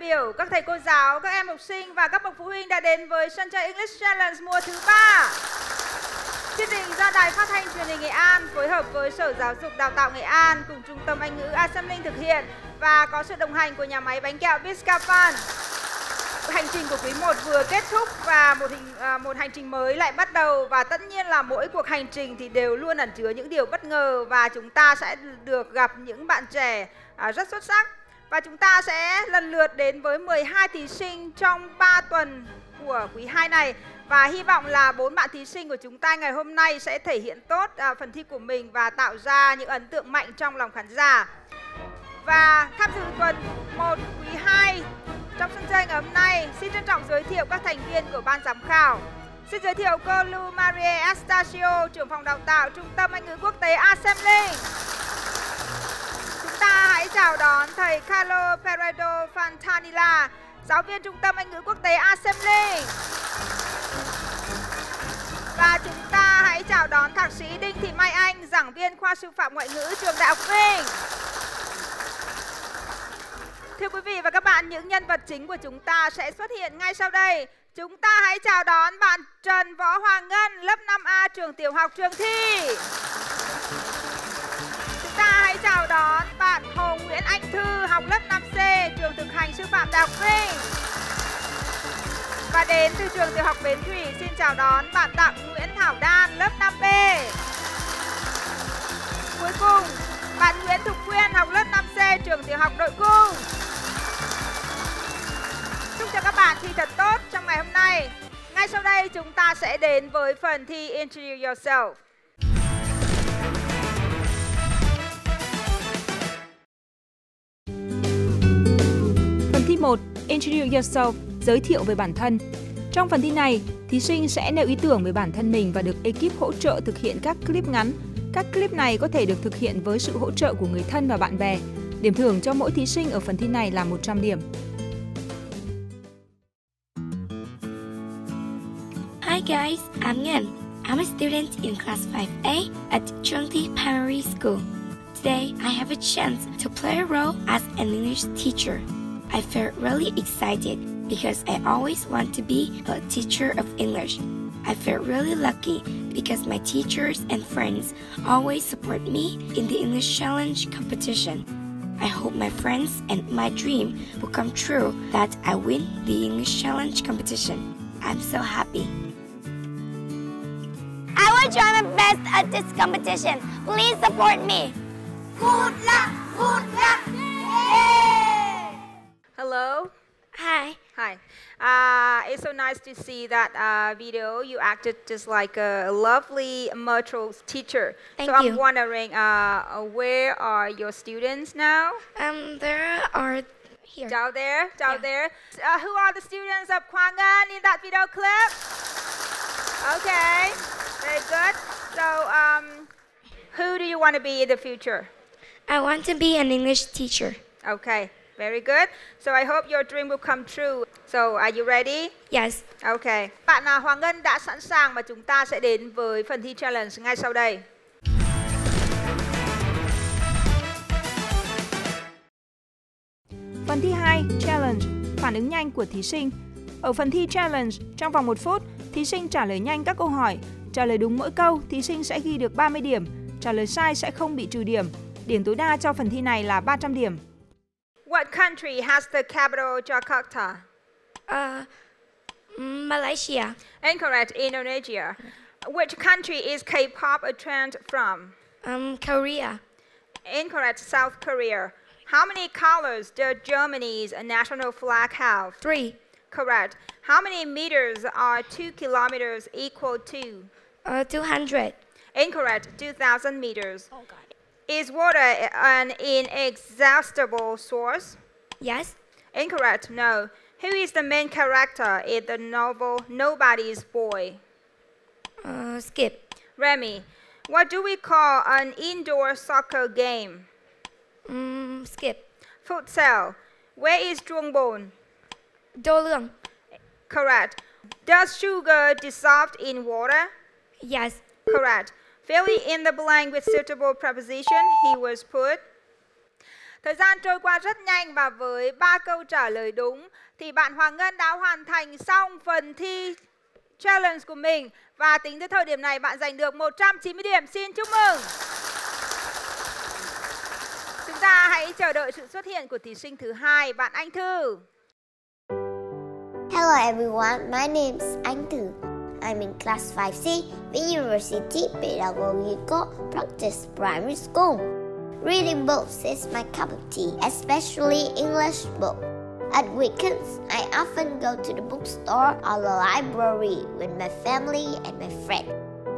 đại biểu, các thầy cô giáo, các em học sinh và các bậc phụ huynh đã đến với sân chơi English Challenge mùa thứ ba. Chương trình do Đài Phát thanh Truyền hình Nghệ An phối hợp với Sở Giáo dục Đào tạo Nghệ An cùng Trung tâm Anh ngữ Assembling thực hiện và có sự đồng hành của nhà máy bánh kẹo Biscafan. Hành trình của quý 1 vừa kết thúc và một hình à, một hành trình mới lại bắt đầu và tất nhiên là mỗi cuộc hành trình thì đều luôn ẩn chứa những điều bất ngờ và chúng ta sẽ được gặp những bạn trẻ à, rất xuất sắc. Và chúng ta sẽ lần lượt đến với 12 thí sinh trong 3 tuần của quý 2 này và hy vọng là bốn bạn thí sinh của chúng ta ngày hôm nay sẽ thể hiện tốt à, phần thi của mình và tạo ra những ấn tượng mạnh trong lòng khán giả. Và tham dự tuần 1 quý 2 trong sân chơi ngày hôm nay, xin trân trọng giới thiệu các thành viên của ban giám khảo. Xin giới thiệu cô Lu Marie Estacio trưởng phòng đào tạo Trung tâm Anh ngữ Quốc tế Assembly. Chúng ta hãy chào đón thầy Carlo Peredo Fantanilla, giáo viên Trung tâm Anh ngữ Quốc tế Assembly. Và chúng ta hãy chào đón thạc sĩ Đinh Thị Mai Anh, giảng viên khoa sư phạm ngoại ngữ trường Đại học Vinh. Thưa quý vị và các bạn, những nhân vật chính của chúng ta sẽ xuất hiện ngay sau đây. Chúng ta hãy chào đón bạn Trần Võ Hoàng Ngân, lớp 5A trường tiểu học Trường Thi. Hãy chào đón bạn Hồ Nguyễn Anh Thư, học lớp 5C, trường thực hành sư phạm Đại học Vinh. Và đến từ trường tiểu học Bến Thủy, xin chào đón bạn Đặng Nguyễn Thảo Đan, lớp 5B. Cuối cùng, bạn Nguyễn Thục Quyên, học lớp 5C, trường tiểu học Đội Cung. Chúc cho các bạn thi thật tốt trong ngày hôm nay. Ngay sau đây chúng ta sẽ đến với phần thi Introduce Yourself. 1, Introduce Yourself, giới thiệu về bản thân. Trong phần thi này, thí sinh sẽ nêu ý tưởng về bản thân mình và được ekip hỗ trợ thực hiện các clip ngắn. Các clip này có thể được thực hiện với sự hỗ trợ của người thân và bạn bè. Điểm thưởng cho mỗi thí sinh ở phần thi này là 100 điểm. Hi guys, I'm Ngan. I'm a student in class 5A at Chungti Primary School. Today, I have a chance to play a role as an English teacher. I feel really excited because I always want to be a teacher of English. I feel really lucky because my teachers and friends always support me in the English Challenge competition. I hope my friends and my dream will come true that I win the English Challenge competition. I'm so happy. I will try my best at this competition. Please support me. Good luck! Good luck! Hello. Hi. Hi. Uh, it's so nice to see that uh, video. You acted just like a lovely Mertle teacher. Thank so I'm wondering, uh, where are your students now? Um, there are here. Down there, down Yeah. there. Uh, who are the students of Hoàng Ngân in that video clip? Okay, very good. So, um, who do you want to be in the future? I want to be an English teacher. Okay, very good. So I hope your dream will come true. So are you ready? Yes. Okay. Bạn là Hoàng Ngân đã sẵn sàng và chúng ta sẽ đến với phần thi challenge ngay sau đây. Phần thi 2, Challenge, phản ứng nhanh của thí sinh. Ở phần thi Challenge, trong vòng 1 phút, thí sinh trả lời nhanh các câu hỏi. Trả lời đúng mỗi câu, thí sinh sẽ ghi được 30 điểm. Trả lời sai sẽ không bị trừ điểm. Điểm tối đa cho phần thi này là 300 điểm. What country has the capital Jakarta? Uh, Malaysia. Incorrect, Indonesia. Which country is K-pop a trend from? Um, Korea. Incorrect, South Korea. How many colors does Germany's national flag have? Three. Correct. How many meters are 2 kilometers equal to? Uh, 200. Incorrect, 2,000 meters. Is water an inexhaustible source? Yes. Incorrect, no. Who is the main character in the novel Nobody's Boy? Uh, skip. Remy. What do we call an indoor soccer game? Um, skip. Futsal. Where is Zhongbon? Lương. Correct. Does sugar dissolve in water? Yes. Correct. Fill in the blank with suitable preposition. He was put. Thời gian trôi qua rất nhanh và với ba câu trả lời đúng thì bạn Hoàng Ngân đã hoàn thành xong phần thi challenge của mình và tính tới thời điểm này bạn giành được 190 điểm. Xin chúc mừng. Chúng ta hãy chờ đợi sự xuất hiện của thí sinh thứ hai, bạn Anh Thư. Hello everyone, my name is Anh Thư. I'm in class 5C, the University Pedagogical Practice Primary School. Reading books is my cup of tea, especially English books. At weekends, I often go to the bookstore or the library with my family and my friends.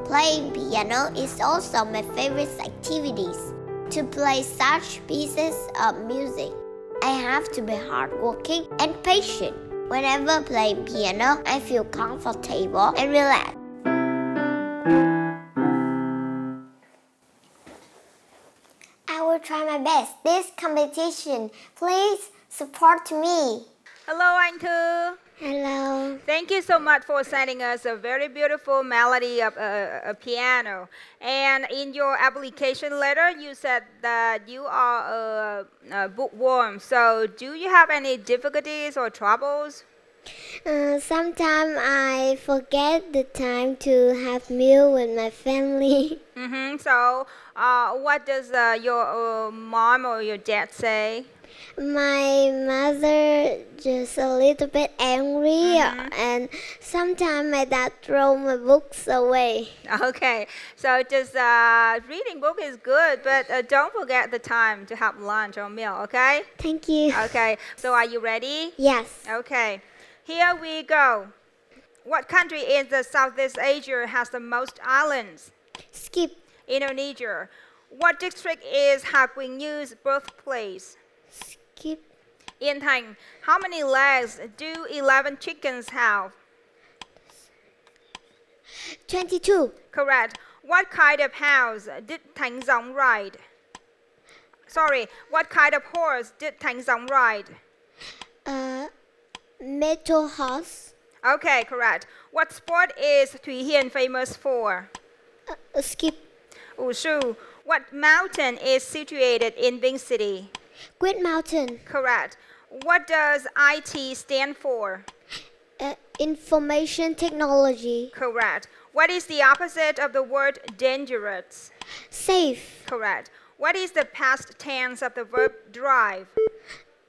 Playing piano is also my favorite activities. To play such pieces of music, I have to be hardworking and patient. Whenever playing piano, I feel comfortable and relaxed. I will try my best this competition. Please support me. Hello Anh Thư. Hello. Thank you so much for sending us a very beautiful melody of uh, a piano. And in your application letter, you said that you are a, a bookworm. So, do you have any difficulties or troubles? Uh, Sometimes I forget the time to have meal with my family. hmm So, uh, what does uh, your uh, mom or your dad say? My mother just a little bit angry, and sometimes my dad throw my books away. Okay, so just uh, reading book is good, but uh, don't forget the time to have lunch or meal. Okay. Thank you. Okay. So, are you ready? Yes. Okay, here we go. What country in the Southeast Asia has the most islands? Skip. Indonesia. What district is Ha Quỳnh Nhu's birthplace? Yên Thành. How many legs do 11 chickens have? 22. Correct. What kind of house did Thánh Gióng ride? Sorry, what kind of horse did Thành Dong ride? Uh, metal horse. Okay, correct. What sport is Thúy Hiền famous for? Uh, skip. Wushu. What mountain is situated in Vinh City? Great mountain. Correct. What does IT stand for? Uh, information technology. Correct. What is the opposite of the word dangerous? Safe. Correct. What is the past tense of the verb drive?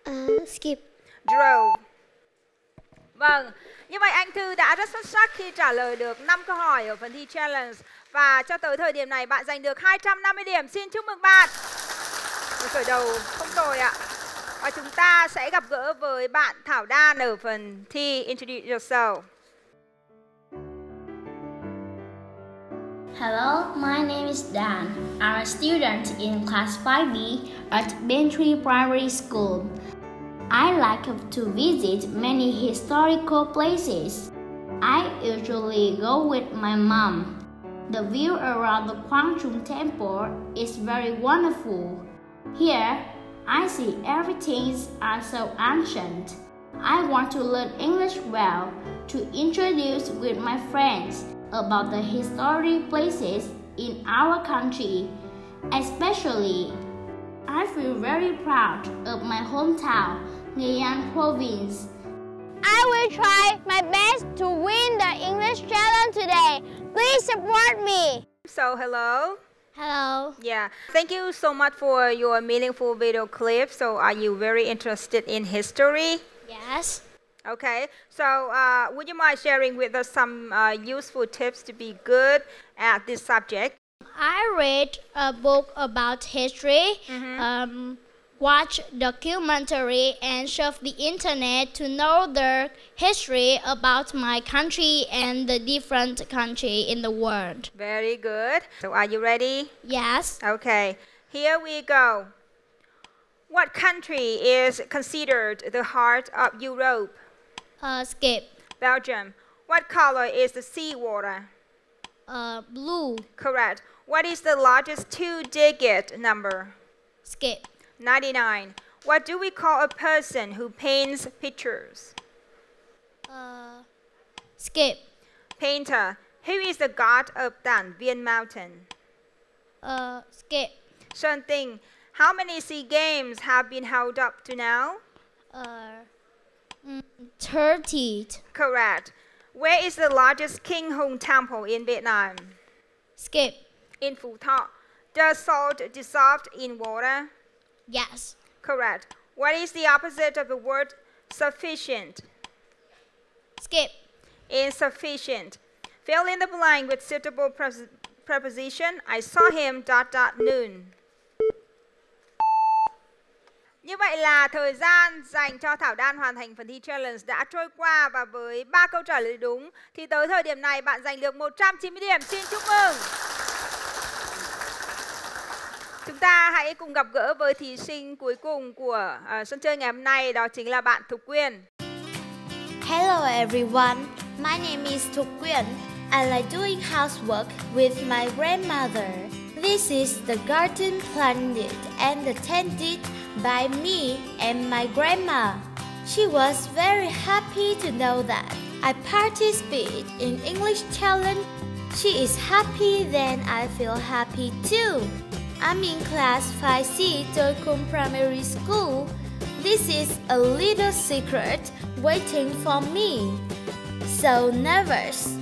Uh, skip. Drove. Vâng, như vậy anh Thư đã rất xuất sắc khi trả lời được 5 câu hỏi ở phần thi challenge và cho tới thời điểm này bạn giành được 250 điểm. Xin chúc mừng bạn. Một khởi đầu không tồi ạ. Và chúng ta sẽ gặp gỡ với bạn Thảo Đan ở phần thi Introduce Yourself. Hello, my name is Dan. I'm a student in class 5B at Bến Thủy Primary School. I like to visit many historical places. I usually go with my mom. The view around the Quang Trung Temple is very wonderful. Here, I see everything is so ancient. I want to learn English well to introduce with my friends about the historic places in our country. Especially, I feel very proud of my hometown, Nghệ province. I will try my best to win the English challenge today. Please support me. So, hello. Hello. Yeah. Thank you so much for your meaningful video clip. So, are you very interested in history? Yes. Okay, so uh, would you mind sharing with us some uh, useful tips to be good at this subject? I read a book about history, um, watch documentary, and surf the internet to know the history about my country and the different country in the world. Very good. So, are you ready? Yes. Okay, here we go. What country is considered the heart of Europe? Uh, skip. Belgium. What color is the seawater? Uh, blue. Correct. What is the largest two digit number? Skip. 99. What do we call a person who paints pictures? Uh, skip. Painter. Who is the god of Tản Viên Mountain? Uh, skip. Sơn Tinh. How many SEA Games have been held up to now? Uh, mm, 30. Correct. Where is the largest King Hung temple in Vietnam? Skip. In Phú Thọ. Does salt dissolved in water? Yes. Correct. What is the opposite of the word sufficient? Skip. Insufficient. Fill in the blank with suitable preposition. I saw him dot dot noon. Như vậy là thời gian dành cho Thảo Đan hoàn thành phần thi challenge đã trôi qua và với 3 câu trả lời đúng thì tới thời điểm này bạn giành được 190 điểm. Xin chúc mừng. Chúng ta hãy cùng gặp gỡ với thí sinh cuối cùng của uh, sân chơi ngày hôm nay đó chính là bạn Thục Quyên. Hello everyone, my name is Thục Quyên. I like doing housework with my grandmother. This is the garden planted and tended by me and my grandma. She was very happy to know that I participate in English challenge. She is happy then I feel happy too. I'm in class 5C Turkum Primary School. This is a little secret waiting for me. So nervous.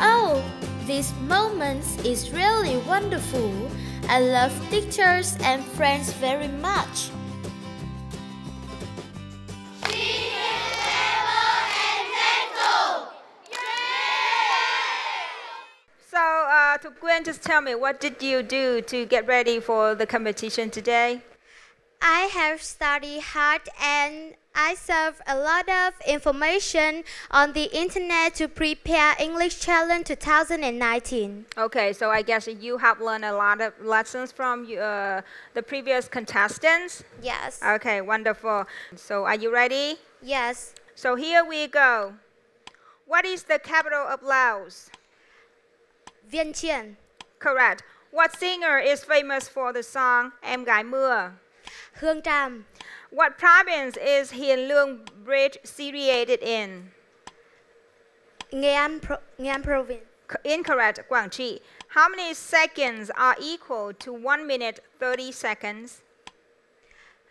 Oh, this moment is really wonderful. I love teachers and friends very much. Thục just tell me, what did you do to get ready for the competition today? I have studied hard and I served a lot of information on the internet to prepare English Challenge 2019. Okay, so I guess you have learned a lot of lessons from uh, the previous contestants. Yes. Okay, wonderful. So, are you ready? Yes. So, here we go. What is the capital of Laos? Vientiane. Correct. What singer is famous for the song Em gái mưa? Hương Tràm. What province is Hiền Lương Bridge situated in? Nghệ An, Pro- Nghệ An Province. Incorrect. Quảng Trị. How many seconds are equal to 1 minute 30 seconds?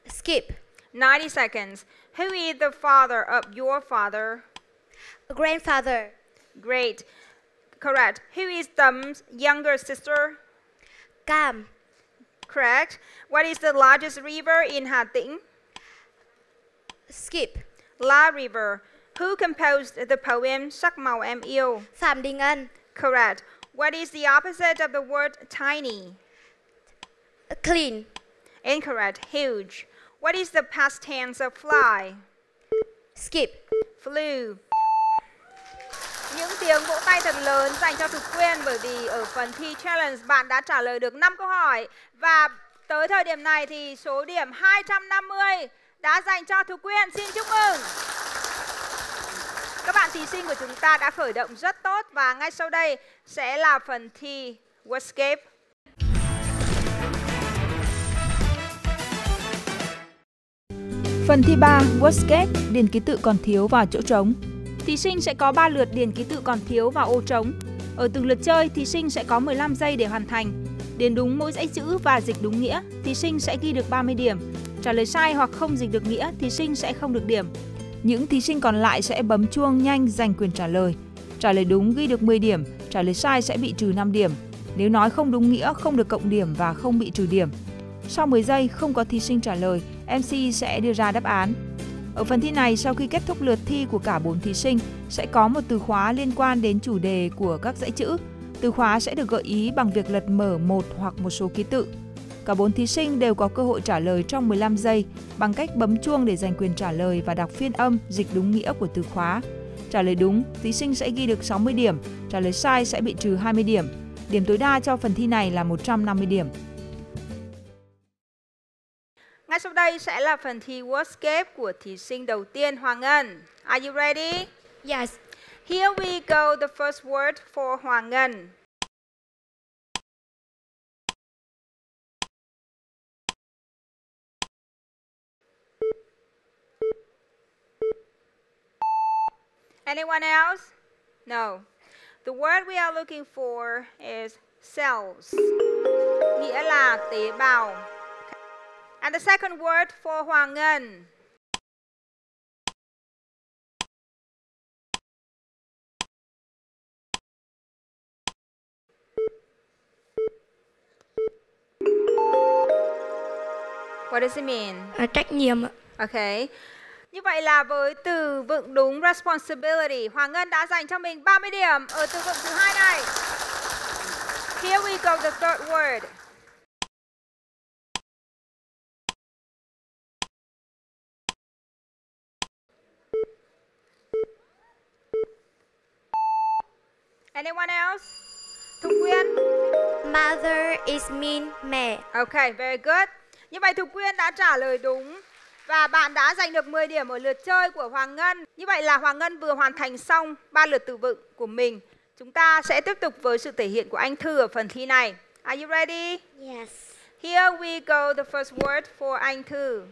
Skip. 90 seconds. Who is the father of your father? Grandfather. Great. Correct. Who is Tấm's younger sister? Cám. Correct. What is the largest river in Hà Tĩnh? Skip. La River. Who composed the poem Sắc màu em yêu? Phạm Đình Ân. Correct. What is the opposite of the word tiny? Clean. Incorrect. Huge. What is the past tense of fly? Skip. Flew. Những tiếng vỗ tay thật lớn dành cho Thục Quyên bởi vì ở phần thi challenge bạn đã trả lời được 5 câu hỏi và tới thời điểm này thì số điểm 250 đã dành cho Thục Quyên. Xin chúc mừng. Các bạn thí sinh của chúng ta đã khởi động rất tốt và ngay sau đây sẽ là phần thi Wordscape. Phần thi 3, Wordscape, điền ký tự còn thiếu vào chỗ trống. Thí sinh sẽ có 3 lượt điền ký tự còn thiếu vào ô trống. Ở từng lượt chơi, thí sinh sẽ có 15 giây để hoàn thành. Điền đúng mỗi dãy chữ và dịch đúng nghĩa, thí sinh sẽ ghi được 30 điểm. Trả lời sai hoặc không dịch được nghĩa, thí sinh sẽ không được điểm. Những thí sinh còn lại sẽ bấm chuông nhanh giành quyền trả lời. Trả lời đúng ghi được 10 điểm, trả lời sai sẽ bị trừ 5 điểm. Nếu nói không đúng nghĩa không được cộng điểm và không bị trừ điểm. Sau 10 giây không có thí sinh trả lời, MC sẽ đưa ra đáp án. Ở phần thi này, sau khi kết thúc lượt thi của cả 4 thí sinh, sẽ có một từ khóa liên quan đến chủ đề của các dãy chữ. Từ khóa sẽ được gợi ý bằng việc lật mở một hoặc một số ký tự. Cả 4 thí sinh đều có cơ hội trả lời trong 15 giây bằng cách bấm chuông để giành quyền trả lời và đọc phiên âm dịch đúng nghĩa của từ khóa. Trả lời đúng, thí sinh sẽ ghi được 60 điểm, trả lời sai sẽ bị trừ 20 điểm. Điểm tối đa cho phần thi này là 150 điểm. Ngay sau đây sẽ là phần thi Wordscape của thí sinh đầu tiên Hoàng Ngân. Are you ready? Yes. Here we go, the first word for Hoàng Ngân. Anyone else? No. The word we are looking for is cells. Nghĩa là tế bào. And the second word for Hoàng Ngân. What does it mean? À, trách nhiệm ạ. Okay. Như vậy là với từ vựng đúng responsibility, Hoàng Ngân đã dành cho mình 30 điểm ở từ vựng thứ hai này. Here we go the third word. Anyone else? Thục Quyên. Mother is mean mẹ. Okay, very good. Như vậy Thục Quyên đã trả lời đúng và bạn đã giành được 10 điểm ở lượt chơi của Hoàng Ngân. Như vậy là Hoàng Ngân vừa hoàn thành xong ba lượt từ vựng của mình. Chúng ta sẽ tiếp tục với sự thể hiện của anh Thư ở phần thi này. Are you ready? Yes. Here we go the first word for anh Thư.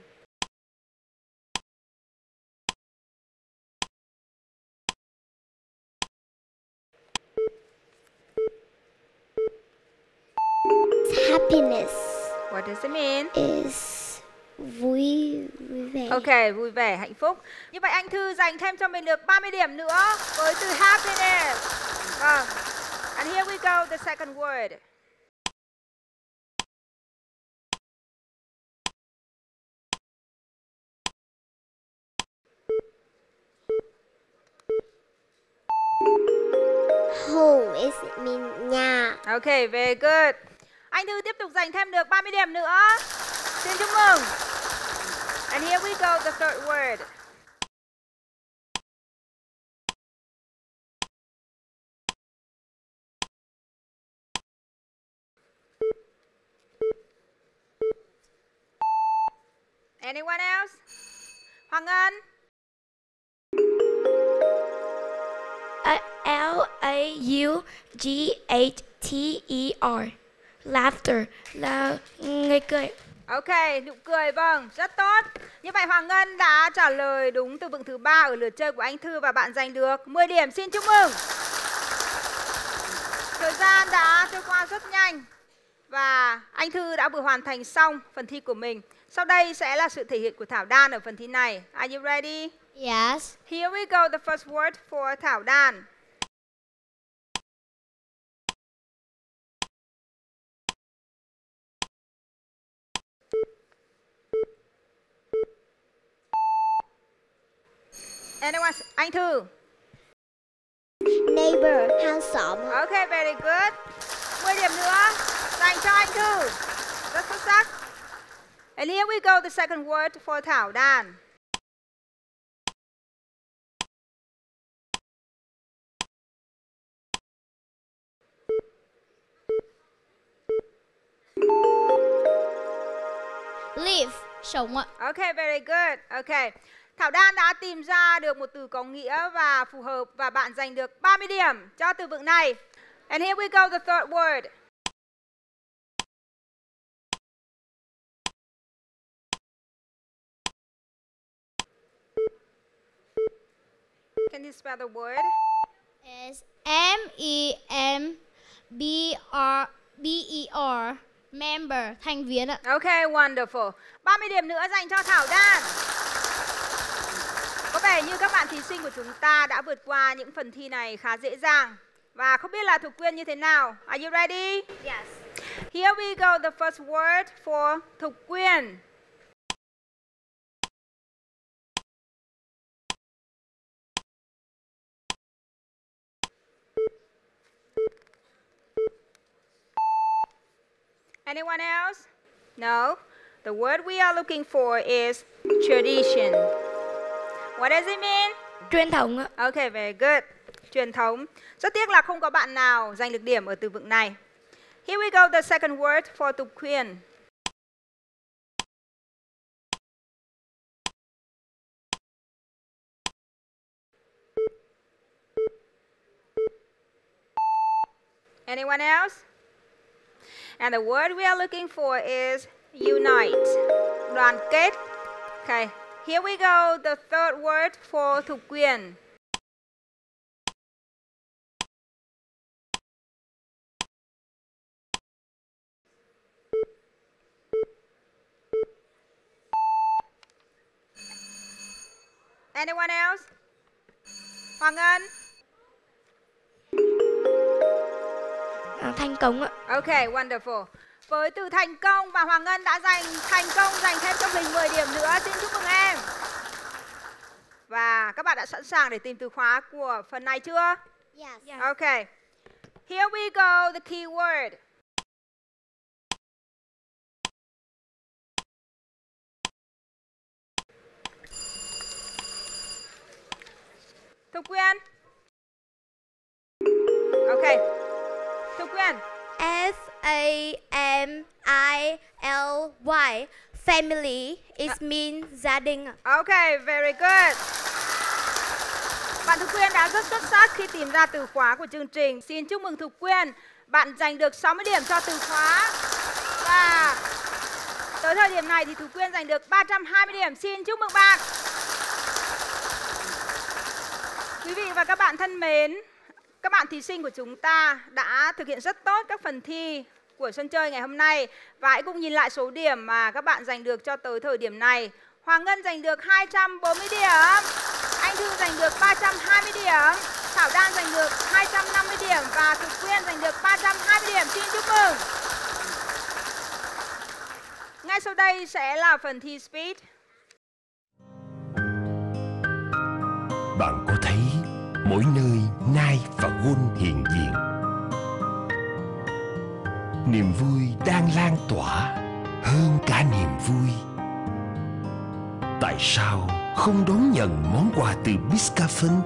Happiness What does it mean? is vui vui vẻ. Ok, vui vẻ, hạnh phúc. Như vậy anh Thư dành thêm cho mình được 30 điểm nữa với từ happiness. Vâng. And here we go the second word. Home is mean nhà. Ok, very good. Anh Thư tiếp tục giành thêm được 30 điểm nữa. Xin chúc mừng. And here we go, the third word. Anyone else? Hoàng Ngân. L A U G H T E R. Laughter là người cười. Ok, nụ cười vâng, rất tốt. Như vậy Hoàng Ngân đã trả lời đúng từ vựng thứ ba ở lượt chơi của anh Thư và bạn giành được 10 điểm. Xin chúc mừng. Thời gian đã trôi qua rất nhanh và anh Thư đã vừa hoàn thành xong phần thi của mình. Sau đây sẽ là sự thể hiện của Thảo Đan ở phần thi này. Are you ready? Yes. Here we go the first word for Thảo Đan. Anyone? Anh Thư. Neighbor hàng xóm. Ok, very good. 10 điểm nữa dành cho anh Thư. Rất xuất sắc. And here we go the second word for Thảo Đan. Live. Sống ạ. Ok, very good. Ok. Thảo Đan đã tìm ra được một từ có nghĩa và phù hợp và bạn giành được 30 điểm cho từ vựng này. And here we go the third word. Can you spell the word? Is M E M B R B E R. Member. Thành viên ạ. Ok, wonderful. 30 điểm nữa dành cho Thảo Đan. Vẻ như các bạn thí sinh của chúng ta đã vượt qua những phần thi này khá dễ dàng. Và không biết là Thục Quyên như thế nào. Are you ready? Yes. Here we go the first word for Thục Quyên. Anyone else? No? The word we are looking for is tradition. What does it mean? Truyền thống ạ. Ok, very good. Truyền thống. Rất tiếc là không có bạn nào giành được điểm ở từ vựng này. Here we go the second word for Thục Quyên. Anyone else? And the word we are looking for is unite. Đoàn kết. Okay. Here we go, the third word for Thục Quyên. Anyone else? Hoàng Ngân? Thanh Cống ạ. Okay, wonderful. Với từ thành công và Hoàng Ngân đã giành thành công giành thêm cho mình 10 điểm nữa. Xin chúc mừng em. Và các bạn đã sẵn sàng để tìm từ khóa của phần này chưa? Yes. Okay. Here we go, the key word. Thục Quyên. Okay. Thục Quyên. F A M I L Y. Family. It means gia đình. Okay, very good. Bạn Thục Quyên đã rất xuất sắc khi tìm ra từ khóa của chương trình. Xin chúc mừng Thục Quyên. Bạn giành được 60 điểm cho từ khóa. Và tới thời điểm này thì Thục Quyên giành được 320 điểm. Xin chúc mừng bạn. Quý vị và các bạn thân mến, các bạn thí sinh của chúng ta đã thực hiện rất tốt các phần thi của sân chơi ngày hôm nay và hãy cùng nhìn lại số điểm mà các bạn giành được cho tới thời điểm này. Hoàng Ngân giành được 240 điểm, Anh Thư giành được 320 điểm, Thảo Đan giành được 250 điểm và Thực Quyên giành được 320 điểm. Xin chúc mừng. Ngay sau đây sẽ là phần thi speed. Bạn có thấy mỗi nơi Nai và Gun hiện diện Niềm vui đang lan tỏa hơn cả niềm vui. Tại sao không đón nhận món quà từ Biscafen?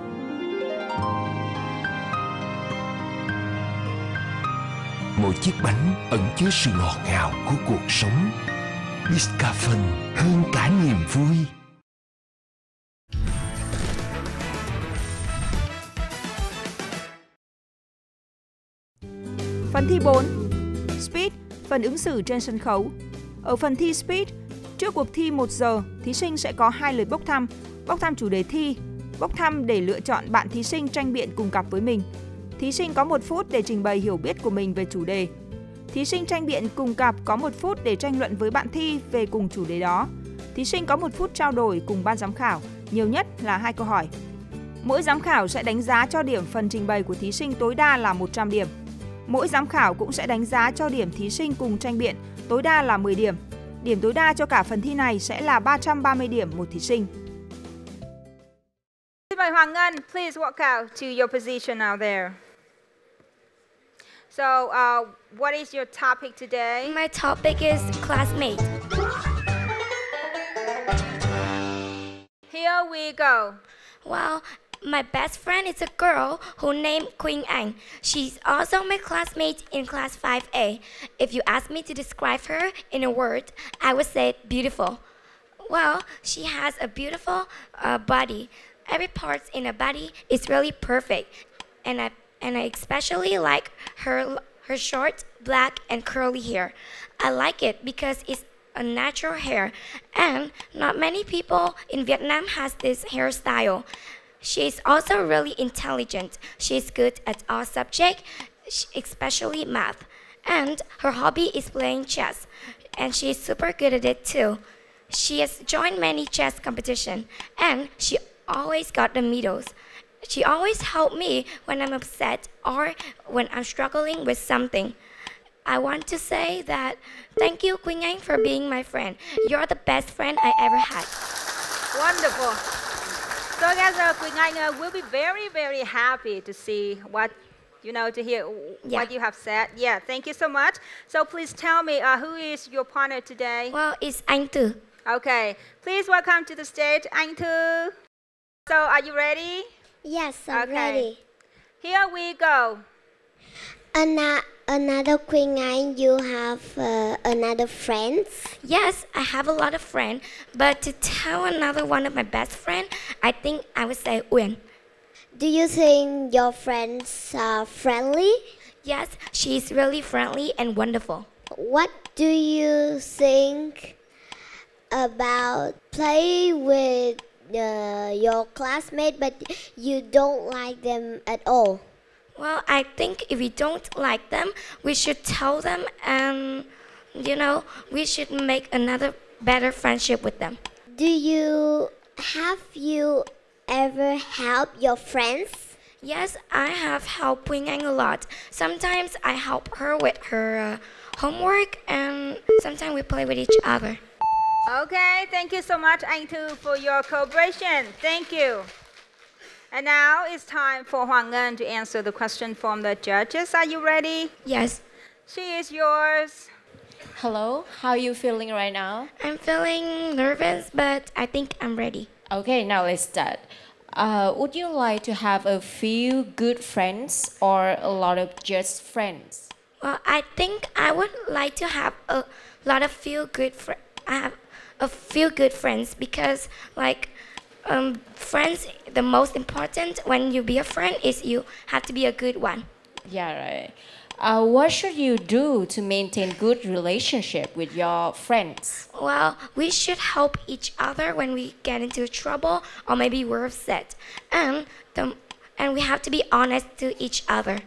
Mỗi chiếc bánh ẩn chứa sự ngọt ngào của cuộc sống. Biscafen hơn cả niềm vui. Phần thi 4 Speed, phần ứng xử trên sân khấu. Ở phần thi Speed, trước cuộc thi 1 giờ, thí sinh sẽ có hai lượt bốc thăm, bốc thăm chủ đề thi, bốc thăm để lựa chọn bạn thí sinh tranh biện cùng cặp với mình. Thí sinh có một phút để trình bày hiểu biết của mình về chủ đề. Thí sinh tranh biện cùng cặp có một phút để tranh luận với bạn thi về cùng chủ đề đó. Thí sinh có một phút trao đổi cùng ban giám khảo, nhiều nhất là hai câu hỏi. Mỗi giám khảo sẽ đánh giá cho điểm phần trình bày của thí sinh tối đa là 100 điểm. Mỗi giám khảo cũng sẽ đánh giá cho điểm thí sinh cùng tranh biện tối đa là 10 điểm. Điểm tối đa cho cả phần thi này sẽ là 330 điểm một thí sinh. Xin mời Hoàng Ngân, please walk out to your position out there. So, uh, what is your topic today? My topic is classmate. Here we go. Well, my best friend is a girl who named Quỳnh Anh. She's also my classmate in class 5A. If you ask me to describe her in a word, I would say beautiful. Well, she has a beautiful uh, body. Every part in her body is really perfect, and I and I especially like her her short black and curly hair. I like it because it's a natural hair, and not many people in Vietnam has this hairstyle. She is also really intelligent. She is good at all subjects, especially math. And her hobby is playing chess, and she is super good at it too. She has joined many chess competition, and she always got the medals. She always helped me when I'm upset or when I'm struggling with something. I want to say that thank you, Queen for being my friend. You're the best friend I ever had. Wonderful. So uh, Quỳnh Anh uh, will be very, very happy to see what, you know, to hear Yeah. what you have said. Yeah, thank you so much. So please tell me, uh, who is your partner today? Well, it's Anh Thư. Okay, please welcome to the stage, Anh. So are you ready? Yes, I'm Okay. ready. Here we go. Anna, another Queen Anne, you have uh, another friends? Yes, I have a lot of friends, but to tell another one of my best friend, I think I would say Uyên. Do you think your friends are friendly? Yes, she's really friendly and wonderful. What do you think about play with uh, your classmate but you don't like them at all? Well, I think if we don't like them, we should tell them and, you know, we should make another better friendship with them. Do you have you ever help your friends? Yes, I have helped Quỳnh Anh a lot. Sometimes I help her with her uh, homework, and sometimes we play with each other. Okay, thank you so much, Anh Thư, for your cooperation. Thank you. And now it's time for Hoàng Ngân to answer the question from the judges. Are you ready? Yes, She is yours. Hello, how are you feeling right now? I'm feeling nervous, but I think I'm ready. Okay, now let's start. Uh, would you like to have a few good friends or a lot of just friends? Well, I think I would like to have a lot of feel good fr- I have a few good friends because like um, friends the most important when you be a friend is you have to be a good one. Yeah, right. Uh, what should you do to maintain good relationship with your friends? Well, we should help each other when we get into trouble or maybe we're upset. And the and we have to be honest to each other.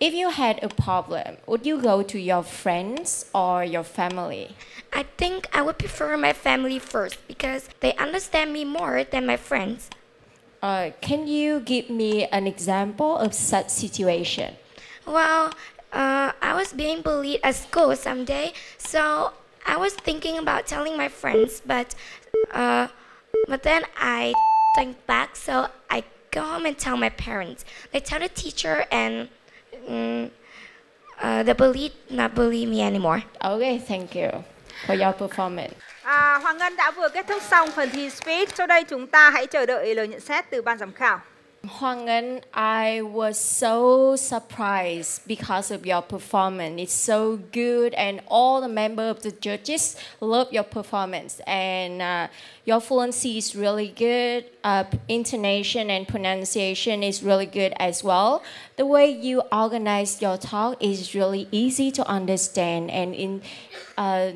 If you had a problem, would you go to your friends or your family? I think I would prefer my family first because they understand me more than my friends. Uh, can you give me an example of such situation? Well, uh, I was being bullied at school someday, so I was thinking about telling my friends, but uh, but then I think back, so go home and tell my parents. They tell the teacher, and mm, uh, the bully not bully me anymore. Okay, thank you for your performance. À, Hoàng Ngân đã vừa kết thúc xong phần thi speech. Sau đây chúng ta hãy chờ đợi lời nhận xét từ ban giám khảo. Ngân, I was so surprised because of your performance. It's so good, and all the members of the judges love your performance. And uh, your fluency is really good. Uh, intonation and pronunciation is really good as well. The way you organize your talk is really easy to understand. And in uh,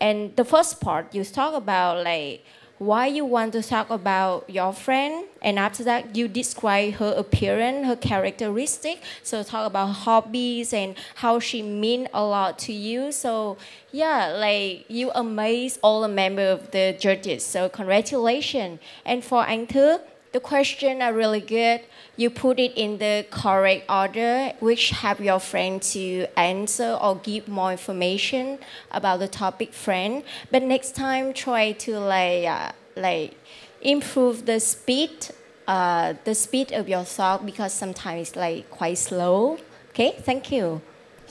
and the first part, you talk about like why you want to talk about your friend and after that you describe her appearance her characteristic. So talk about hobbies and how she mean a lot to you. So yeah like you amaze all the member of the judges. So congratulations. And for anh thư the question are really good you put it in the correct order which help your friend to answer or give more information about the topic friend but next time try to like uh, like improve the speed uh, the speed of your thought because sometimes it's like quite slow okay thank you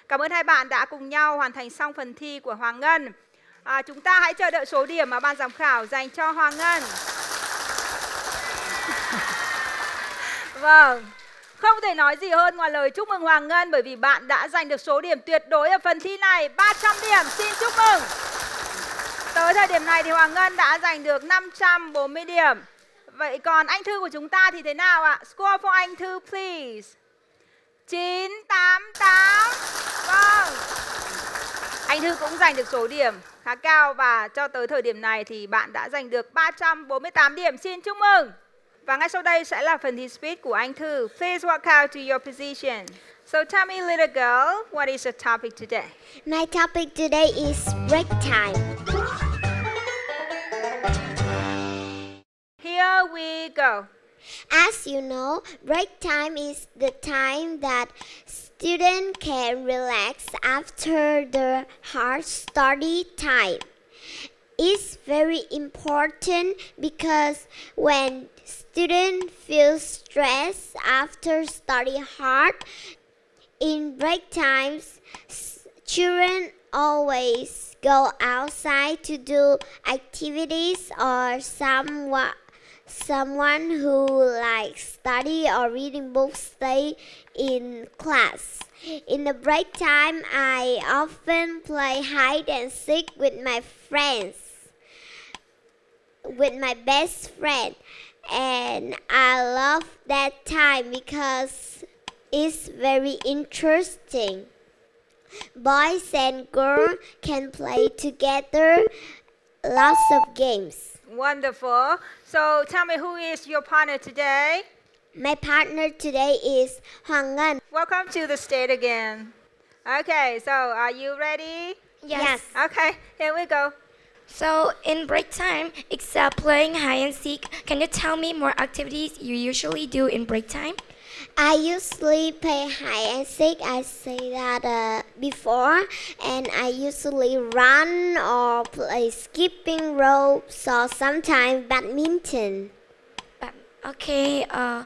Cảm ơn hai bạn đã cùng nhau hoàn thành xong phần thi của Hoàng Ngân. À, chúng ta hãy chờ đợi số điểm mà ban giám khảo dành cho Hoàng Ngân. Vâng, không thể nói gì hơn ngoài lời chúc mừng Hoàng Ngân bởi vì bạn đã giành được số điểm tuyệt đối ở phần thi này 300 điểm. Xin chúc mừng. Tới thời điểm này thì Hoàng Ngân đã giành được 540 điểm. Vậy còn anh Thư của chúng ta thì thế nào ạ? Score for anh Thư please. 988. Vâng. Anh Thư cũng giành được số điểm khá cao và cho tới thời điểm này thì bạn đã giành được 348 điểm. Xin chúc mừng. Và ngay sau đây sẽ là phần thi speed của anh Thư. Please walk out to your position. So tell me, little girl, what is your topic today? My topic today is break time. Here we go. As you know, break time is the time that students can relax after the hard study time. It's very important because when students feel stressed after study hard, in break times, children always go outside to do activities or somewhat someone who likes study or reading books stay in class. In the break time, I often play hide and seek with my friends, with my best friend, and I love that time because it's very interesting. Boys and girls can play together lots of games. Wonderful. So tell me, who is your partner today? My partner today is Hoàng Ngân. Welcome to the state again. Okay, so are you ready? Yes. Okay, here we go. So, in break time, except playing hide and seek, can you tell me more activities you usually do in break time? I usually play hide and seek. I say that uh, before, and I usually run or play skipping ropes or sometimes badminton. Okay, uh,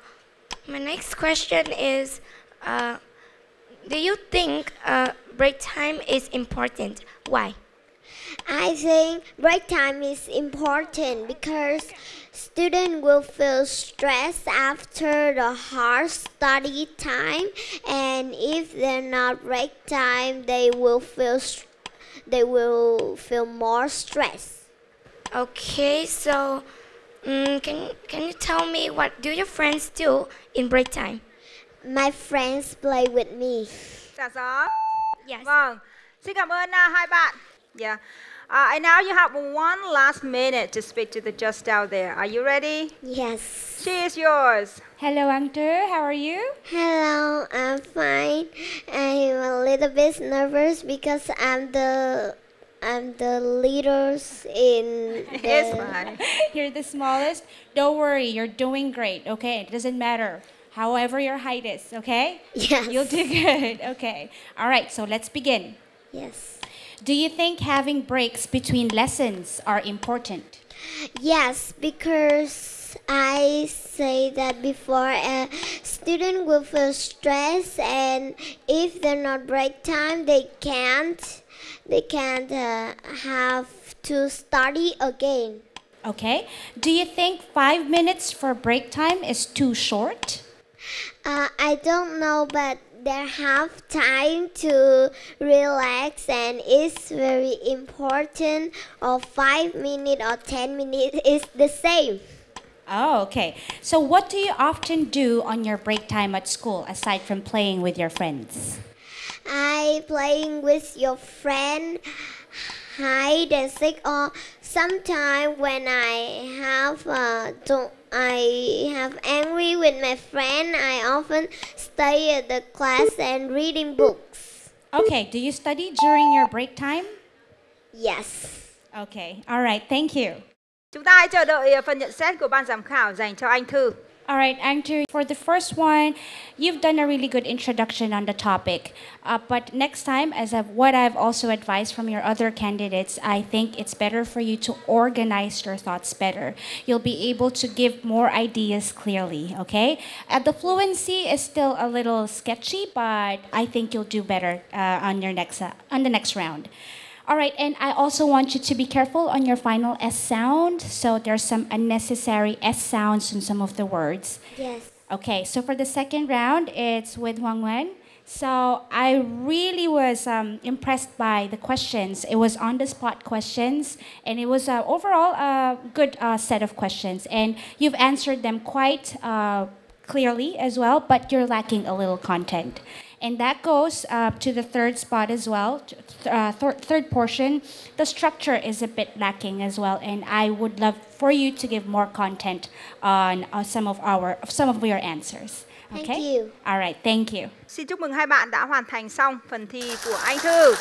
my next question is uh, Do you think uh, break time is important? Why? I think break time is important because students will feel stressed after the hard study time and if they're not break time they will feel they will feel more stress. Okay, so um, can can you tell me what do your friends do in break time? My friends play with me. Dạ rõ. Yes. Vâng. Xin cảm ơn uh, hai bạn. Yeah. Uh, and now you have one last minute to speak to the just out there. Are you ready? Yes. She is yours. Hello, Anh Thư. How are you? Hello, I'm fine. I'm a little bit nervous because I'm the I'm the leaders in the... It's fine. You're the smallest. Don't worry, you're doing great, okay? It doesn't matter. However your height is, okay? Yes. You'll do good. Okay. All right, so let's begin. Yes. Do you think having breaks between lessons are important? Yes, because I say that before a student will feel stressed and if they're not break time they can't they can't uh, have to study again. Okay. Do you think five minutes for break time is too short? Uh, I don't know, but they have time to relax, and it's very important. Or five minutes or ten minutes is the same. Oh, okay. So, what do you often do on your break time at school aside from playing with your friends? I playing with your friend hide and seek or sometimes when I have uh, don't I have angry with my friend I often stay at the class and reading books. Okay, do you study during your break time? Yes. Okay, all right, thank you. Chúng ta hãy chờ đợi phần nhận xét của ban giám khảo dành cho anh Thư. All right, Anh Thư, for the first one, you've done a really good introduction on the topic. Uh, but next time, as what I've also advised from your other candidates, I think it's better for you to organize your thoughts better. You'll be able to give more ideas clearly, okay? Uh, the fluency is still a little sketchy, but I think you'll do better uh, on, your next, uh, on the next round. All right, and I also want you to be careful on your final S sound. So there's some unnecessary S sounds in some of the words. Yes. Okay, so for the second round, it's with Hoàng Ngân. So I really was um, impressed by the questions. It was on the spot questions, and it was uh, overall a good uh, set of questions. And you've answered them quite uh, clearly as well, but you're lacking a little content. And that goes uh, to the third spot as well, uh, th- third portion. The structure is a bit lacking as well, and I would love for you to give more content on uh, some of our some of your answers. Thank Okay. you. All right. Thank you. Xin chúc mừng hai bạn đã hoàn thành xong phần thi của anh Thư.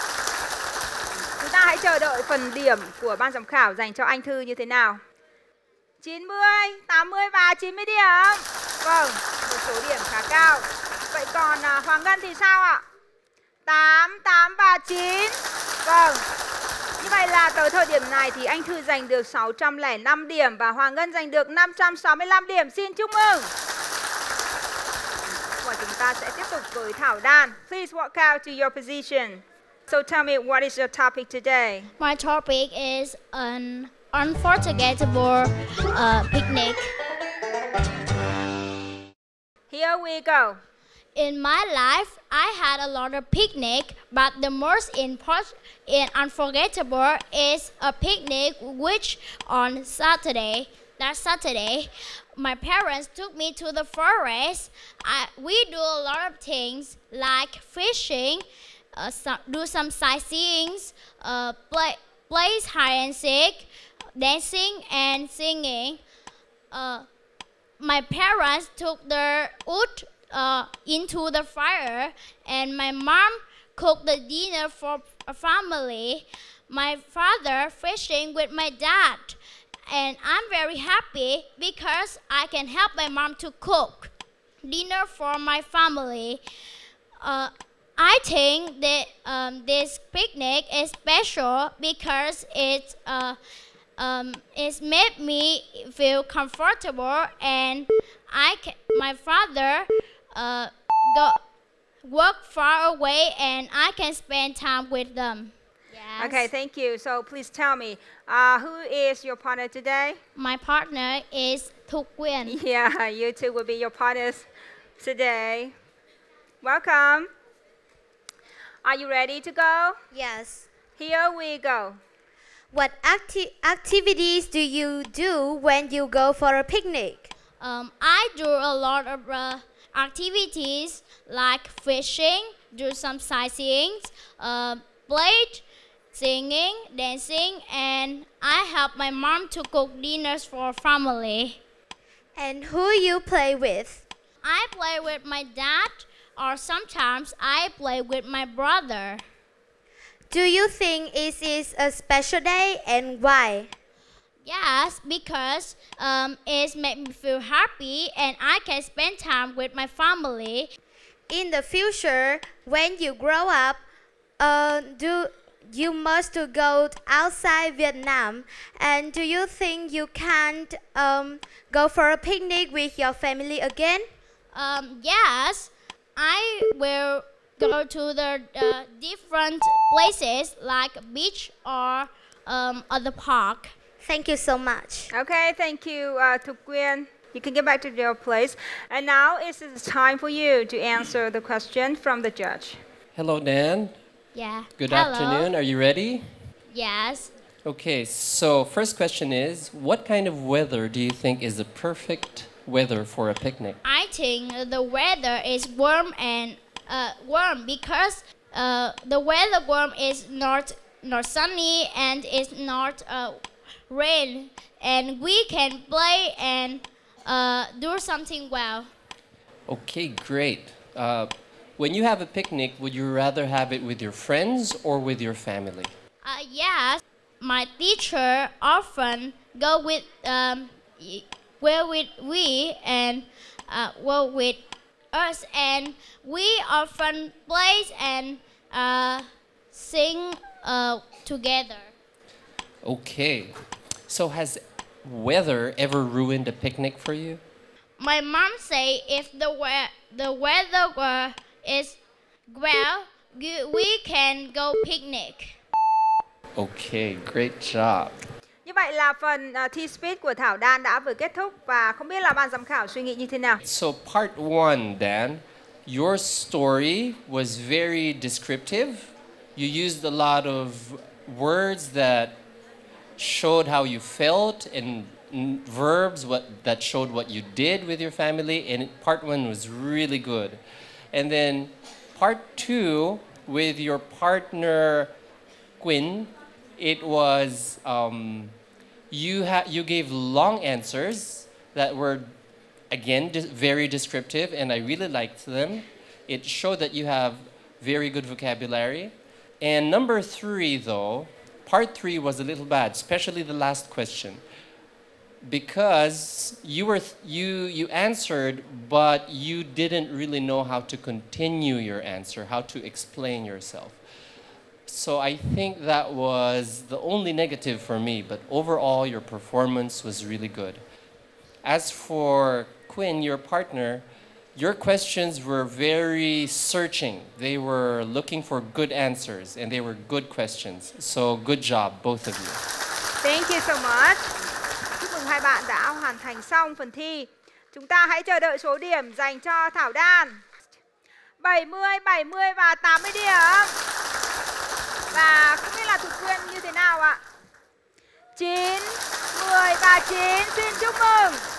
Chúng ta hãy chờ đợi phần điểm của ban giám khảo dành cho anh Thư như thế nào. 90, 80 và 90 điểm. Vâng, một số điểm khá cao. Vậy còn à, Hoàng Ngân thì sao ạ? 8, 8 và 9. Vâng. Như vậy là tới thời điểm này thì anh Thư giành được 605 điểm và Hoàng Ngân giành được 565 điểm. Xin chúc mừng. Và chúng ta sẽ tiếp tục với Thảo Đan. Please walk out to your position. So tell me what is your topic today? My topic is an unforgettable uh, picnic. Here we go. In my life, I had a lot of picnic, but the most important and unforgettable is a picnic which on Saturday, that Saturday, my parents took me to the forest. I, we do a lot of things like fishing, uh, some, do some sightseeing, uh, play, plays hide and seek, dancing and singing. Uh, my parents took their wood uh, into the fire and my mom cooked the dinner for a family my father fishing with my dad. And I'm very happy because I can help my mom to cook dinner for my family. Uh, I think that um, this picnic is special because it uh, um, it's made me feel comfortable and I can, my father uh, go work far away and I can spend time with them. Yes. Okay, thank you. So please tell me, uh, who is your partner today? My partner is Thục Quyên. Yeah, you two will be your partners today. Welcome. Are you ready to go? Yes. Here we go. What acti- activities do you do when you go for a picnic? Um, I do a lot of uh, activities like fishing, do some sightseeing, uh, play, singing, dancing, and I help my mom to cook dinners for family. And who you play with? I play with my dad, or sometimes I play with my brother. Do you think it is a special day and why? Yes, because um, it makes me feel happy and I can spend time with my family. In the future, when you grow up, uh, do you must to go outside Vietnam? And do you think you can um, go for a picnic with your family again? Um, yes, I will go to the uh, different places like beach or um, other park. Thank you so much. Okay, thank you, uh, Thục Quyên. You can get back to your place. And now it's time for you to answer the question from the judge. Hello, Dan. Yeah. Good Hello. afternoon. Are you ready? Yes. Okay, so first question is what kind of weather do you think is the perfect weather for a picnic? I think the weather is warm and uh, warm because uh, the weather warm is not not sunny and it's not uh, rain and we can play and uh, do something well. Okay, great. Uh, when you have a picnic, would you rather have it with your friends or with your family? Uh, yes, my teacher often go with um, well with we and uh, well with us, and we often play and uh, sing uh, together. Okay. So has weather ever ruined a picnic for you? My mom say if the we- the weather were is well, we can go picnic. Okay, great job. Như vậy là phần uh, thi speed của Thảo Đan đã vừa kết thúc và không biết là ban giám khảo suy nghĩ như thế nào. So, part one, Dan, your story was very descriptive. You used a lot of words that showed how you felt and verbs what, that showed what you did with your family. And part one was really good. And then part two, with your partner Quinn, it was um, you ha- you gave long answers that were again very descriptive and i really liked them it showed that you have very good vocabulary and number three though part three was a little bad especially the last question because you were you you answered but you didn't really know how to continue your answer how to explain yourself so I think that was the only negative for me, but overall your performance was really good. As for Quinn, your partner, your questions were very searching. They were looking for good answers and they were good questions. So good job, both of you. Thank you so much. Chúc mừng hai bạn đã hoàn thành xong phần thi. Chúng ta hãy chờ đợi số điểm dành cho Thảo Đan. 70, 70 và 80 điểm. Và không biết là Thục Quyên như thế nào ạ? 9, 10 và 9. Xin chúc mừng.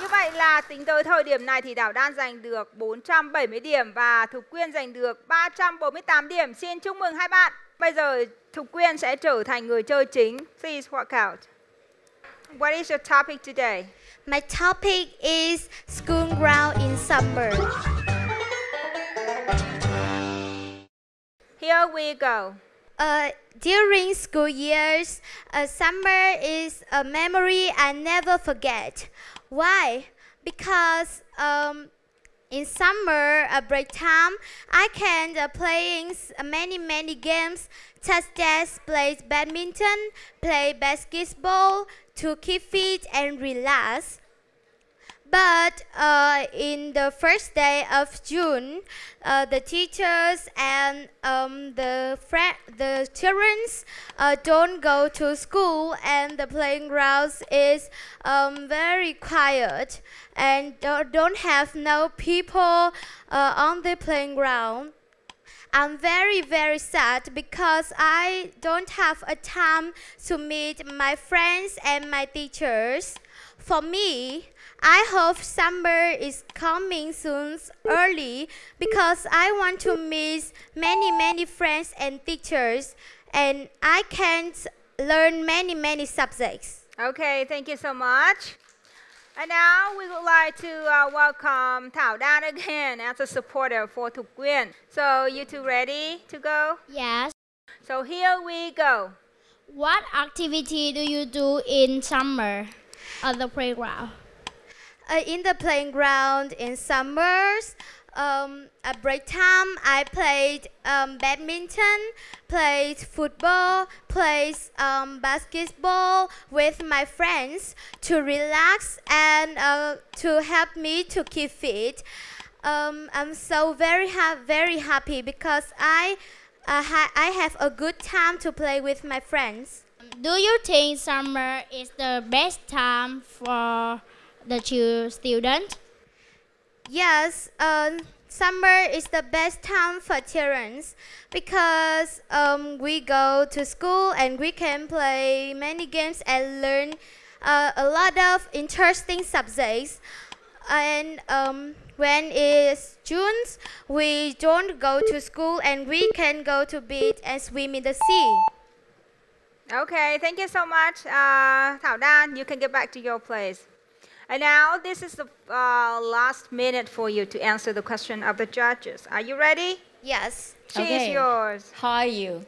Như vậy là tính tới thời điểm này thì Thảo Đan giành được 470 điểm và Thục Quyên giành được 348 điểm. Xin chúc mừng hai bạn. Bây giờ Thục Quyên sẽ trở thành người chơi chính. Please walk out. What is your topic today? My topic is school ground in summer. Here we go. Uh, during school years, uh, summer is a memory I never forget. Why? Because um, in summer uh, break time, I can uh, playing many many games such as play badminton, play basketball to keep fit and relax. But uh, in the first day of June, uh, the teachers and um, the the children uh, don't go to school, and the playground is um, very quiet and don't, don't have no people uh, on the playground. I'm very very sad because I don't have a time to meet my friends and my teachers. For me, I hope summer is coming soon early because I want to meet many many friends and teachers and I can learn many many subjects. Okay, thank you so much. And now we would like to uh, welcome Thảo Đan again as a supporter for Thục Quyên. So you two ready to go? Yes. So here we go. What activity do you do in summer at the playground? Uh, in the playground in summers, um, at break time, I played um, badminton, played football, played um, basketball with my friends to relax and uh, to help me to keep fit. Um, I'm so very ha- very happy because I uh, ha- I have a good time to play with my friends. Do you think summer is the best time for the two students? Yes, um, summer is the best time for children because um, we go to school and we can play many games and learn uh, a lot of interesting subjects. And um, when it's June, we don't go to school and we can go to beach and swim in the sea. Okay, thank you so much, uh, Thảo Đan. You can get back to your place. And now this is the uh, last minute for you to answer the question of the judges. Are you ready? Yes. She is yours. How are you?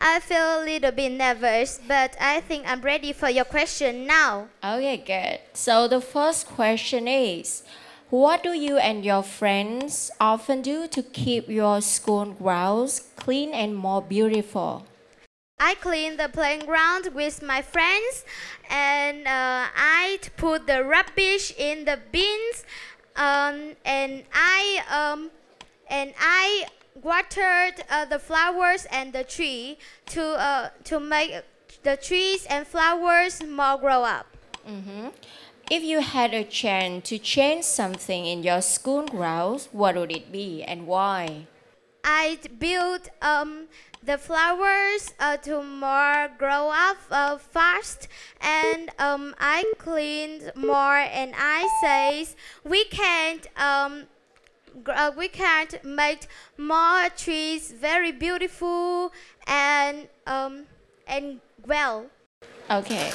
I feel a little bit nervous, but I think I'm ready for your question now. Okay, good. So the first question is What do you and your friends often do to keep your school grounds clean and more beautiful? I clean the playground with my friends, and uh, I put the rubbish in the bins, um, and I um, and I watered uh, the flowers and the tree to uh, to make the trees and flowers more grow up. Mhm. If you had a chance to change something in your school grounds, what would it be and why? I'd build um, the flowers uh, to more grow up uh, fast, and um, I cleaned more. And I says we can't um, uh, we can't make more trees very beautiful and um, and well. Okay.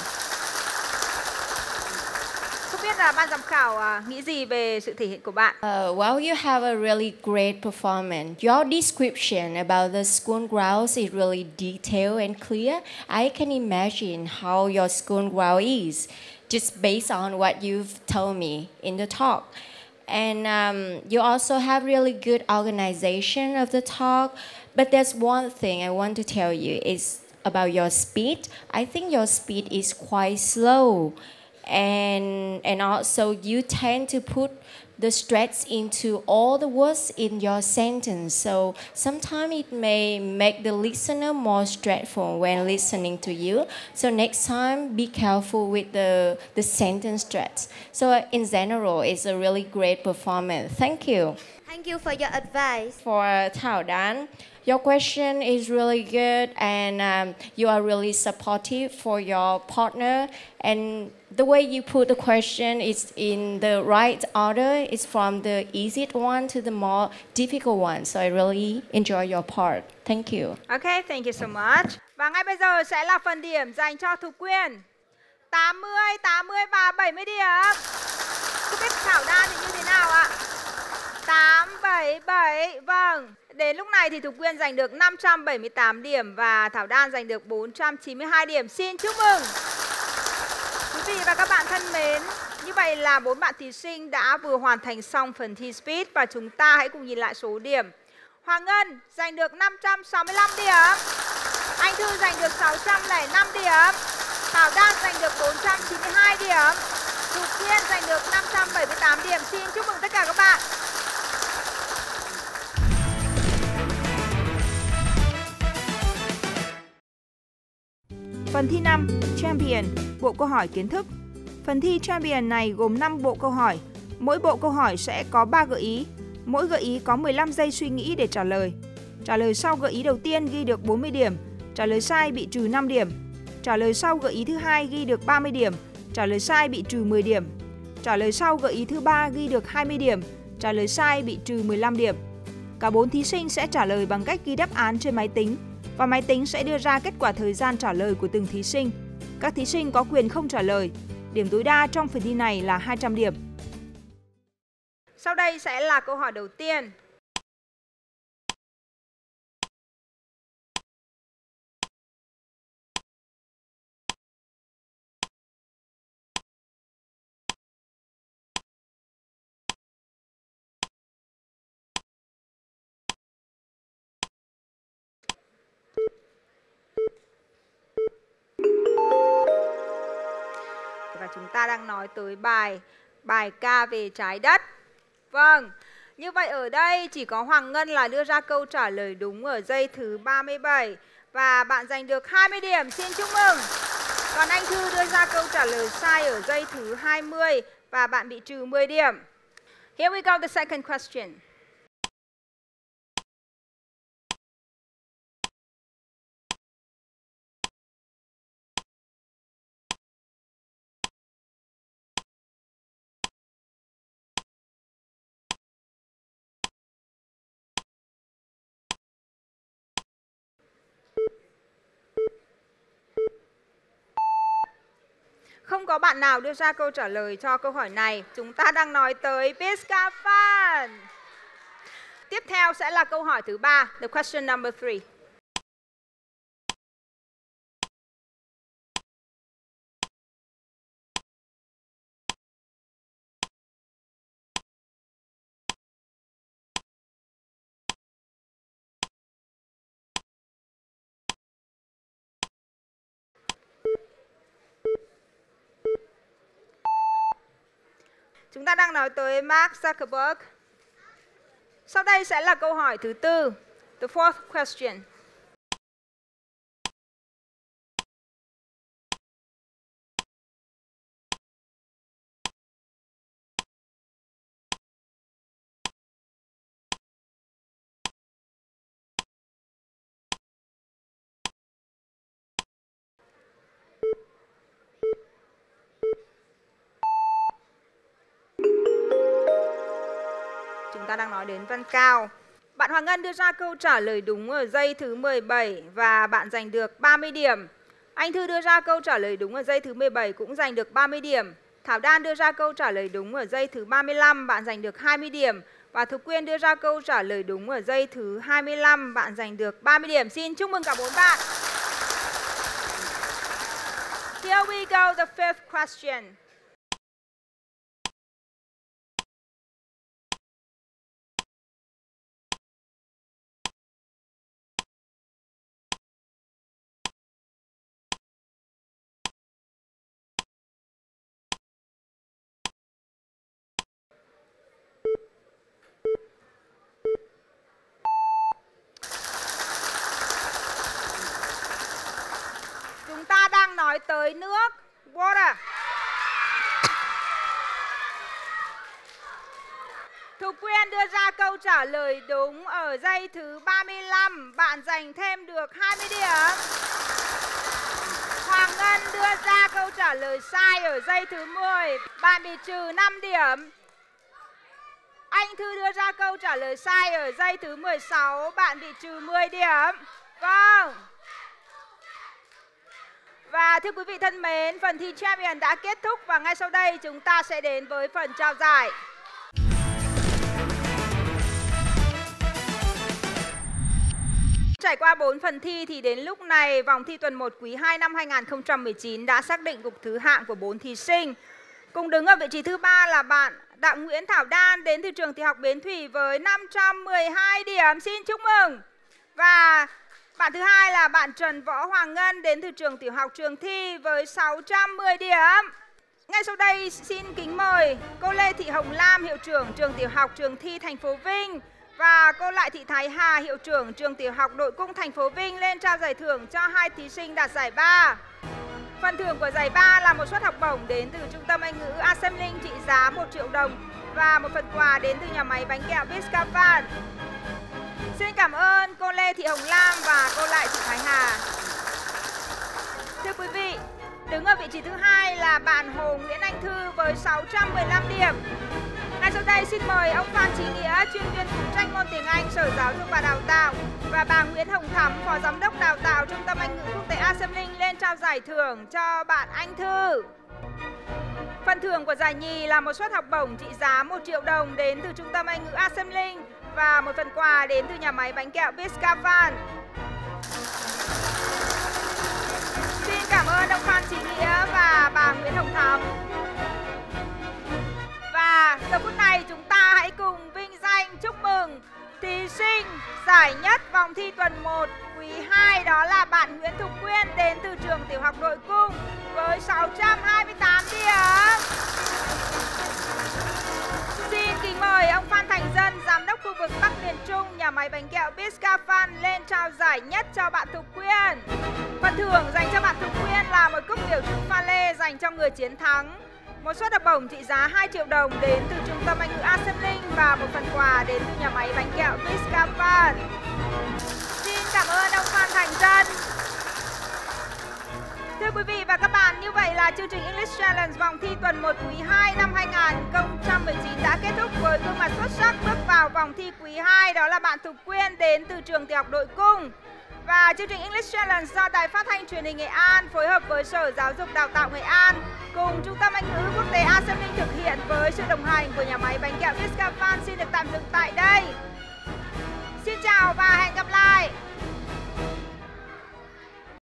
Không biết là ban giám khảo nghĩ gì về sự thể hiện của bạn? Uh, well, you have a really great performance. Your description about the school grounds is really detailed and clear. I can imagine how your school ground is, just based on what you've told me in the talk. And um, you also have really good organization of the talk. But there's one thing I want to tell you is about your speed. I think your speed is quite slow and and also you tend to put the stress into all the words in your sentence. So sometimes it may make the listener more stressful when listening to you. So next time be careful with the the sentence stress so in general it's a really great performance. Thank you Thank you for your advice. for Thảo Đan. Your question is really good, and um, you are really supportive for your partner. And the way you put the question is in the right order. It's from the easiest one to the more difficult one. So I really enjoy your part. Thank you. Okay, thank you so much. Và ngay bây giờ sẽ là phần điểm dành cho Thục Quyên. 80, 80 và 70 điểm. Không biết Thảo Đan thì như thế nào ạ? 8, 7, 7, vâng. Đến lúc này thì Thục Quyên giành được 578 điểm và Thảo Đan giành được 492 điểm. Xin chúc mừng. Quý vị và các bạn thân mến, như vậy là bốn bạn thí sinh đã vừa hoàn thành xong phần thi Speed và chúng ta hãy cùng nhìn lại số điểm. Hoàng Ngân giành được 565 điểm. Anh Thư giành được 605 điểm. Thảo Đan giành được 492 điểm. Thục Quyên giành được 578 điểm. Xin chúc mừng tất cả các bạn. Phần thi 5, Champion, bộ câu hỏi kiến thức. Phần thi Champion này gồm 5 bộ câu hỏi. Mỗi bộ câu hỏi sẽ có 3 gợi ý. Mỗi gợi ý có 15 giây suy nghĩ để trả lời. Trả lời sau gợi ý đầu tiên ghi được 40 điểm, trả lời sai bị trừ 5 điểm. Trả lời sau gợi ý thứ hai ghi được 30 điểm, trả lời sai bị trừ 10 điểm. Trả lời sau gợi ý thứ ba ghi được 20 điểm, trả lời sai bị trừ 15 điểm. Cả 4 thí sinh sẽ trả lời bằng cách ghi đáp án trên máy tính và máy tính sẽ đưa ra kết quả thời gian trả lời của từng thí sinh. Các thí sinh có quyền không trả lời. Điểm tối đa trong phần thi này là 200 điểm. Sau đây sẽ là câu hỏi đầu tiên. Chúng ta đang nói tới bài bài ca về trái đất. Vâng, như vậy ở đây chỉ có Hoàng Ngân là đưa ra câu trả lời đúng ở giây thứ 37 và bạn giành được 20 điểm, xin chúc mừng. Còn anh Thư đưa ra câu trả lời sai ở giây thứ 20 và bạn bị trừ 10 điểm. Here we go the second question. Không có bạn nào đưa ra câu trả lời cho câu hỏi này. Chúng ta đang nói tới Biscafan. Tiếp theo sẽ là câu hỏi thứ ba, the question number three. Chúng ta đang nói tới Mark Zuckerberg. Sau đây sẽ là câu hỏi thứ tư, the fourth question. Ta đang nói đến Văn Cao. Bạn Hoàng Ngân đưa ra câu trả lời đúng ở giây thứ 17 và bạn giành được 30 điểm. Anh Thư đưa ra câu trả lời đúng ở giây thứ 17 cũng giành được 30 điểm. Thảo Đan đưa ra câu trả lời đúng ở giây thứ 35, bạn giành được 20 điểm. Và Thục Quyên đưa ra câu trả lời đúng ở giây thứ 25, bạn giành được 30 điểm. Xin chúc mừng cả bốn bạn. Here we go, the fifth question. Chúng ta đang nói tới nước water. Thục Quyên đưa ra câu trả lời đúng ở giây thứ 35, bạn giành thêm được 20 điểm. Hoàng Ngân đưa ra câu trả lời sai ở giây thứ 10, bạn bị trừ 5 điểm. Anh Thư đưa ra câu trả lời sai ở giây thứ 16, bạn bị trừ 10 điểm. Vâng. Và thưa quý vị thân mến, phần thi Champion đã kết thúc và ngay sau đây chúng ta sẽ đến với phần trao giải. Trải qua 4 phần thi thì đến lúc này vòng thi tuần 1 quý 2 năm 2019 đã xác định cục thứ hạng của 4 thí sinh. Cùng đứng ở vị trí thứ ba là bạn Đặng Nguyễn Thảo Đan đến từ trường tiểu học Bến Thủy với 512 điểm. Xin chúc mừng. Và bạn thứ hai là bạn Trần Võ Hoàng Ngân đến từ trường tiểu học Trường Thi với 610 điểm. Ngay sau đây xin kính mời cô Lê Thị Hồng Lam, hiệu trưởng trường tiểu học Trường Thi thành phố Vinh và cô Lại Thị Thái Hà, hiệu trưởng trường tiểu học Đội Cung thành phố Vinh lên trao giải thưởng cho hai thí sinh đạt giải ba. Phần thưởng của giải ba là một suất học bổng đến từ Trung tâm Anh ngữ Assembling trị giá 1 triệu đồng và một phần quà đến từ nhà máy bánh kẹo Biscavan. Xin cảm ơn cô Lê Thị Hồng Lam và cô Lại Thị Thái Hà. Thưa quý vị, đứng ở vị trí thứ hai là bạn Hồ Nguyễn Anh Thư với 615 điểm. Ngay sau đây xin mời ông Phan Chí Nghĩa, chuyên viên phụ trách môn tiếng Anh, Sở Giáo dục và Đào tạo và bà Nguyễn Hồng Thắm, Phó Giám đốc Đào tạo Trung tâm Anh ngữ Quốc tế Assembling lên trao giải thưởng cho bạn Anh Thư. Phần thưởng của giải nhì là một suất học bổng trị giá 1 triệu đồng đến từ Trung tâm Anh ngữ Assembling và một phần quà đến từ nhà máy bánh kẹo Biscavan. Xin cảm ơn ông Phan Chí Nghĩa và bà Nguyễn Hồng Thắm. Và giờ phút này chúng ta hãy cùng vinh danh chúc mừng thí sinh giải nhất vòng thi tuần 1 quý 2 đó là bạn Nguyễn Thục Quyên đến từ trường tiểu học Đội Cung với 628 điểm. Mời ông Phan Thành Dân, giám đốc khu vực Bắc miền Trung, nhà máy bánh kẹo Biscafan lên trao giải nhất cho bạn Thục Quyên. Phần thưởng dành cho bạn Thục Quyên là một cúp biểu trưng pha lê dành cho người chiến thắng. Một suất học bổng trị giá 2 triệu đồng đến từ Trung tâm Anh ngữ Assembling và một phần quà đến từ nhà máy bánh kẹo Biscafan. Xin cảm ơn ông Phan Thành Dân. Thưa quý vị và các bạn, như vậy là chương trình English Challenge vòng thi tuần 1 quý 2 năm 2019 đã kết thúc với gương mặt xuất sắc bước vào vòng thi quý 2 đó là bạn Thục Quyên đến từ trường tiểu học Đội Cung. Và chương trình English Challenge do Đài Phát thanh Truyền hình Nghệ An phối hợp với Sở Giáo dục Đào tạo Nghệ An cùng Trung tâm Anh ngữ Quốc tế Assembling thực hiện với sự đồng hành của nhà máy bánh kẹo Viscafan xin được tạm dừng tại đây. Xin chào và hẹn gặp lại.